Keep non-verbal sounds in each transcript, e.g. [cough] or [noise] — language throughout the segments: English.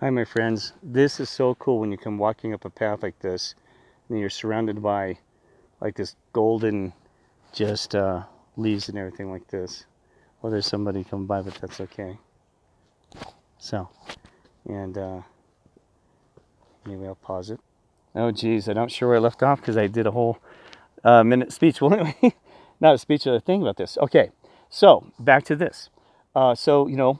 Hi, my friends. This is so cool when you come walking up a path like this and you're surrounded by like this golden just uh, leaves and everything like this. Well, there's somebody coming by, but that's okay. So, and uh, maybe I'll pause it. Oh, geez, I'm not sure where I left off because I did a whole uh, minute speech. [laughs] Well, anyway, not a speech, a thing about this. Okay, so back to this. Uh, so, you know,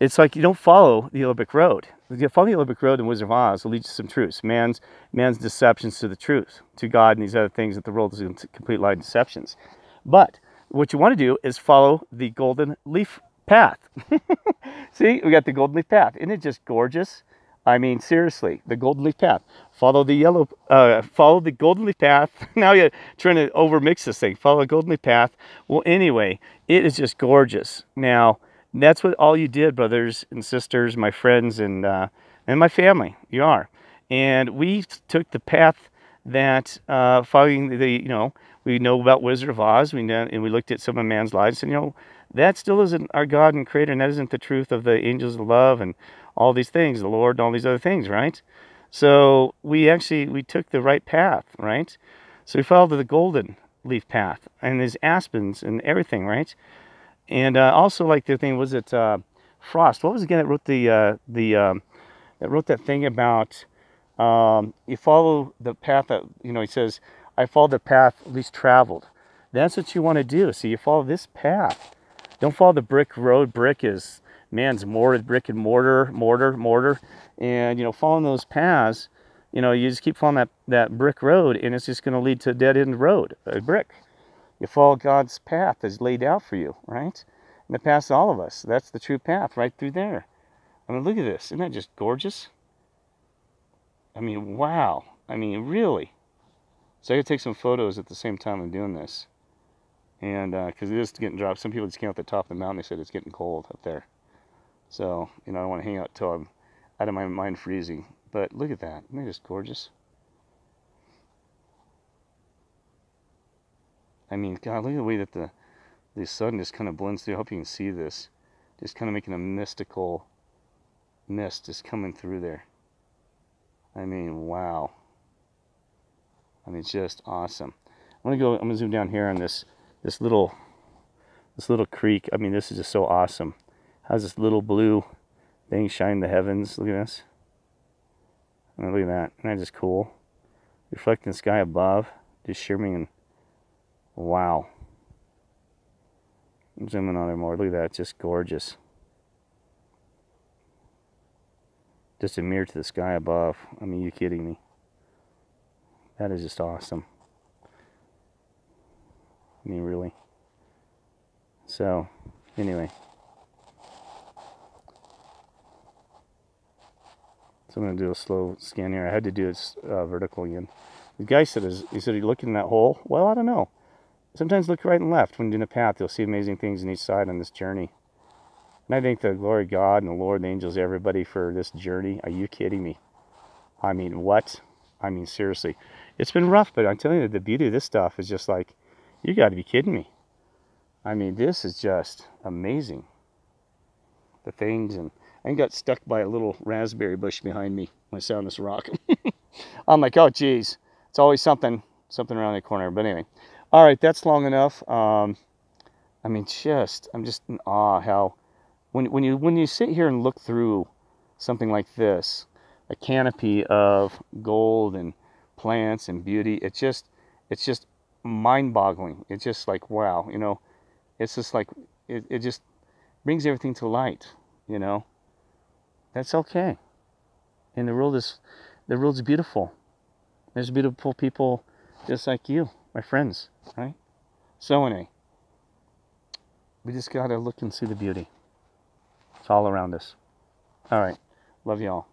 it's like you don't follow the yellow brick road. If You follow the yellow brick road in Wizard of Oz will lead to some truths. Man's man's deceptions to the truth, to God, and these other things that the world is in complete lie deceptions. But what you want to do is follow the golden leaf path. [laughs] See, we got the golden leaf path. Isn't it just gorgeous? I mean, seriously, the golden leaf path. Follow the yellow, uh, follow the golden leaf path. [laughs] now you're trying to overmix this thing. Follow the golden leaf path. Well, anyway, it is just gorgeous. Now, that's what all you did, brothers and sisters, my friends, and uh, and my family. You are, and we took the path that uh, following the you know we know about Wizard of Oz. We know, and we looked at some of man's lives, and you know that still isn't our God and Creator, and that isn't the truth of the angels of love and all these things, the Lord, and all these other things, right? So we actually we took the right path, right? So we followed the golden leaf path and these aspens and everything, right? And uh, also, like the thing was it uh, Frost? What was again that wrote the uh, the um, that wrote that thing about um, you follow the path that you know? He says, "I follow the path least traveled." That's what you want to do. So you follow this path. Don't follow the brick road. Brick is man's mortar, brick and mortar, mortar, mortar, and you know, following those paths. You know, you just keep following that, that brick road, and it's just going to lead to a dead end road, a brick. You follow God's path as laid out for you, right? And the path all of us. That's the true path right through there. I mean, look at this. Isn't that just gorgeous? I mean, wow. I mean, really. So I gotta take some photos at the same time I'm doing this. And because uh, it is getting dropped. Some people just came up the top of the mountain. They said it's getting cold up there. So, you know, I don't want to hang out till I'm out of my mind freezing. But look at that. Isn't that just gorgeous? I mean, God, look at the way that the, the sun just kind of blends through. I hope you can see this. Just kind of making a mystical mist just coming through there. I mean, wow. I mean, just awesome. I'm gonna go. I'm gonna zoom down here on this this little this little creek. I mean, this is just so awesome. How's this little blue thing shine the heavens? Look at this. I mean, look at that. Isn't that just cool? Reflecting the sky above, just shimmering Wow. I'm zooming on there more. Look at that. It's just gorgeous. Just a mirror to the sky above. I mean, you kidding me? That is just awesome. I mean, really. So, anyway. So I'm going to do a slow scan here. I had to do it uh, vertical again. The guy said, is, he said, you looking in that hole? Well, I don't know. Sometimes look right and left when doing a path. You'll see amazing things on each side on this journey. And I thank the glory of God and the Lord, the angels, everybody for this journey. Are you kidding me? I mean, what? I mean, seriously. It's been rough, but I'm telling you, the beauty of this stuff is just like, you got to be kidding me. I mean, this is just amazing. The things, and I got stuck by a little raspberry bush behind me when I on this rock. [laughs] I'm like, oh, geez, it's always something, something around the corner. But anyway, all right, that's long enough. Um, I mean, just I'm just in awe how when when you when you sit here and look through something like this, a canopy of gold and plants and beauty, it's just it's just mind-boggling. It's just like wow, you know, it's just like it, it just brings everything to light, you know. That's okay. And the world is the world's beautiful. There's beautiful people just like you my friends, right? So anyway, we just got to look and see the beauty. It's all around us. All right. Love you all.